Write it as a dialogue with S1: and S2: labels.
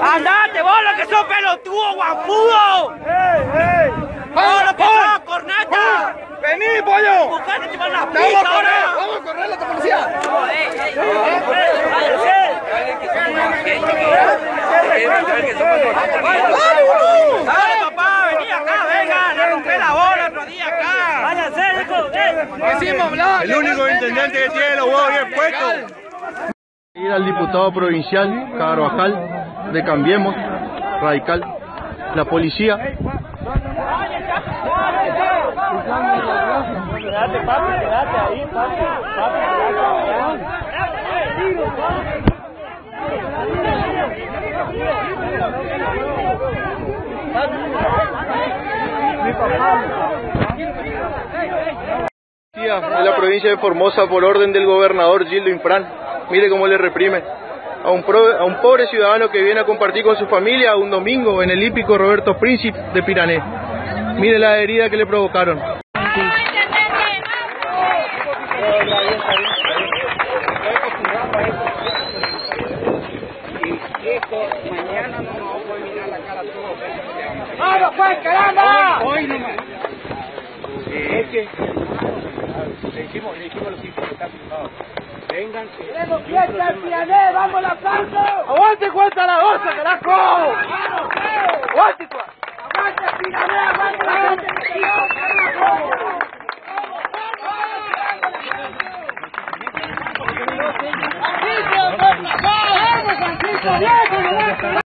S1: Andate, vos lo que sos pelotudo, guapudo. ¡Vamos,
S2: ¡Pon!
S1: corneta!
S2: ¡Vení, pollo!
S1: Buscate, te van a
S2: ¡Vamos a correr!
S1: ahora!
S2: ¡Vamos a correr la policía!
S1: Dale, papá, vení acá, venga, le rompé la bola otro día acá. Váyanse, hijo.
S3: El único intendente que tiene los huevos bien puestos. Ir al diputado provincial Carvajal de Cambiemos, radical, la policía. De la provincia de Formosa por orden del gobernador Gildo Infran. Mire cómo le reprime a un, pro- a un pobre ciudadano que viene a compartir con su familia un domingo en el hípico Roberto Príncipe de Pirané. Mire la herida que le provocaron.
S1: ¡Vamos, pues, caramba!
S2: Hoy nomás.
S1: ¡Tenemos fiesta en Pirané! ¡Vamos, la! ¡Aguante, cuenta la osa, carajo! ¡Aguante! ¡Aguante! ¡Aguante la gente! ¡Vamos, Francisco! ¡Vamos, Francisco!